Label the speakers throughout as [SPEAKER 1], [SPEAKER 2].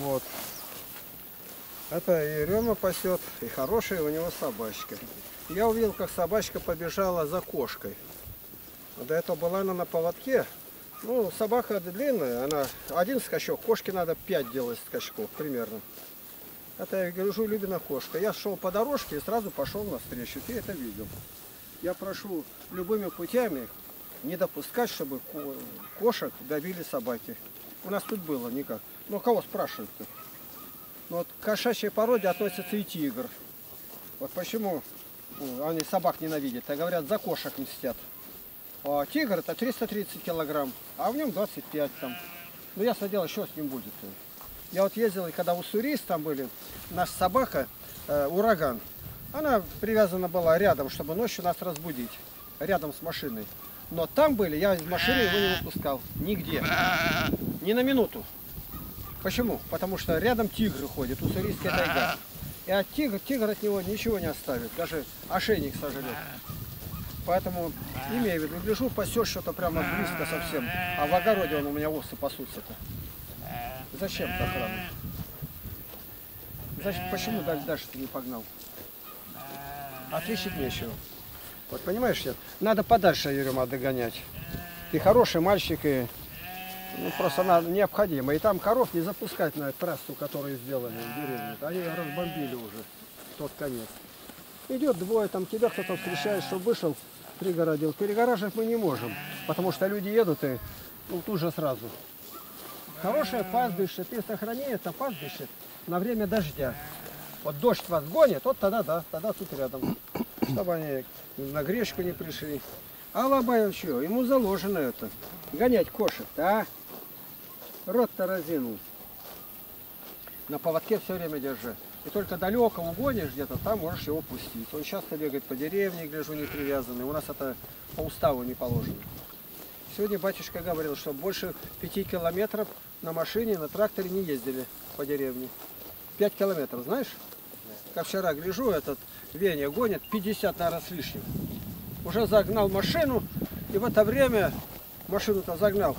[SPEAKER 1] Вот. Это и Рема пасет, и хорошая у него собачка. Я увидел, как собачка побежала за кошкой. До этого была она на поводке. Ну, собака длинная, она один скачок, кошке надо 5 делать скачков примерно. Это я гляжу, Любина кошка. Я шел по дорожке и сразу пошел навстречу. Ты это видел. Я прошу любыми путями не допускать, чтобы ко- кошек добили собаки. У нас тут было никак. Ну, кого спрашивают-то? Ну, вот к кошачьей породе относится и тигр. Вот почему они собак ненавидят. А говорят, за кошек мстят. А тигр это 330 килограмм, а в нем 25 там. Ну, ясно дело, что с ним будет. Я вот ездил, и когда у Сурис там были, наша собака, э, ураган, она привязана была рядом, чтобы ночью нас разбудить, рядом с машиной. Но там были, я из машины его не выпускал, нигде, ни на минуту. Почему? Потому что рядом тигры ходят, уссурийская тайга. И от тигра, тигр от него ничего не оставит, даже ошейник сожрет. Поэтому имею в виду, гляжу, пасешь что-то прямо близко совсем. А в огороде он у меня осы пасутся-то. Зачем так рано? Зачем, почему дальше, ты не погнал? Отличить нечего. Вот понимаешь, нет? надо подальше Ерема догонять. Ты хороший мальчик и ну, просто надо, необходимо. И там коров не запускать на трассу, которую сделали в деревне. Они разбомбили уже. Тот конец. Идет двое, там тебя кто-то встречает, чтобы вышел, пригородил. Перегораживать мы не можем, потому что люди едут и ну, тут же сразу. Хорошее пастбище, ты сохрани это пастбище на время дождя. Вот дождь вас гонит, вот тогда да, тогда тут рядом. Чтобы они на гречку не пришли. А Лобаев что, ему заложено это. Гонять кошек, а? Рот-то разинул. На поводке все время держи. И только далеко угонишь где-то, там можешь его пустить. Он часто бегает по деревне, гляжу, не привязанный. У нас это по уставу не положено. Сегодня батюшка говорил, что больше пяти километров на машине, на тракторе не ездили по деревне. Пять километров, знаешь? Как вчера гляжу, этот Веня гонит 50, наверное, с лишним. Уже загнал машину, и в это время машину-то загнал.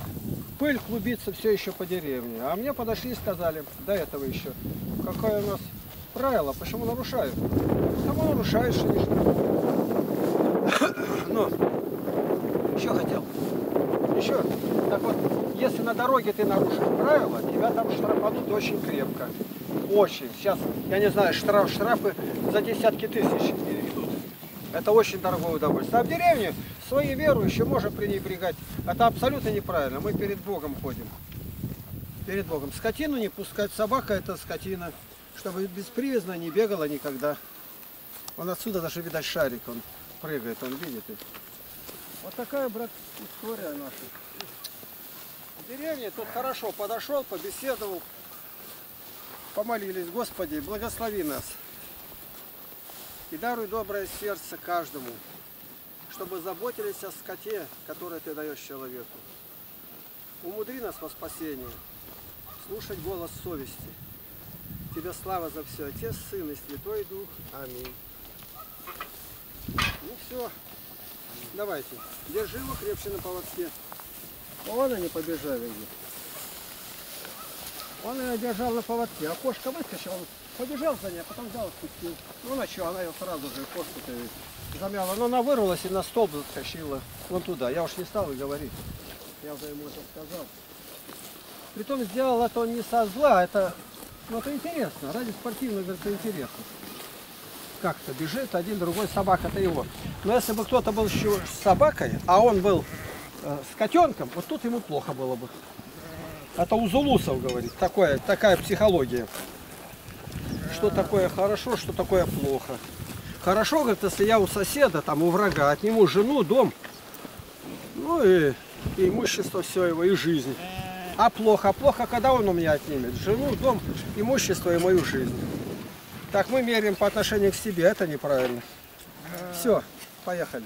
[SPEAKER 1] Пыль клубится все еще по деревне. А мне подошли и сказали, до этого еще, какое у нас правило, почему нарушают? Потому нарушаешь, что не Ну, еще хотел. Еще. Так вот, если на дороге ты нарушишь правила, тебя там штрафанут очень крепко. Очень. Сейчас, я не знаю, штраф, штрафы за десятки тысяч. Это очень дорогое удовольствие. А в деревне свои верующие можно пренебрегать. Это абсолютно неправильно. Мы перед Богом ходим. Перед Богом. Скотину не пускать. Собака это скотина. Чтобы беспривязно не бегала никогда. Он отсюда даже, видать, шарик. Он прыгает, он видит. Вот такая, брат, история наша. В деревне тут хорошо подошел, побеседовал. Помолились, Господи, благослови нас. И даруй доброе сердце каждому, чтобы заботились о скоте, который ты даешь человеку. Умудри нас во спасение, слушать голос совести. Тебе слава за все, Отец, Сын и Святой Дух. Аминь. Ну все, давайте, держи его крепче на поводке. Вон они побежали. где. Он ее держал на поводке, а кошка выскочила, он побежал за ней, а потом взял и спустил. Ну на что, она ее сразу же, кошку-то замяла. Но она вырвалась и на столб затащила вон туда. Я уж не стал и говорить. Я уже ему это сказал. Притом сделал это он не со зла, это, ну, это интересно, ради спортивного, говорится, интересно. Как-то бежит один, другой, собака-то его. Но если бы кто-то был еще с собакой, а он был э, с котенком, вот тут ему плохо было бы. Это у Зулусов говорит, такое, такая психология. Что такое хорошо, что такое плохо. Хорошо, говорит, если я у соседа, там у врага, отниму жену, дом, ну и, и имущество все его, и жизнь. А плохо, а плохо, когда он у меня отнимет? Жену, дом, имущество и мою жизнь. Так мы меряем по отношению к себе, это неправильно. Все, поехали.